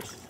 Спасибо.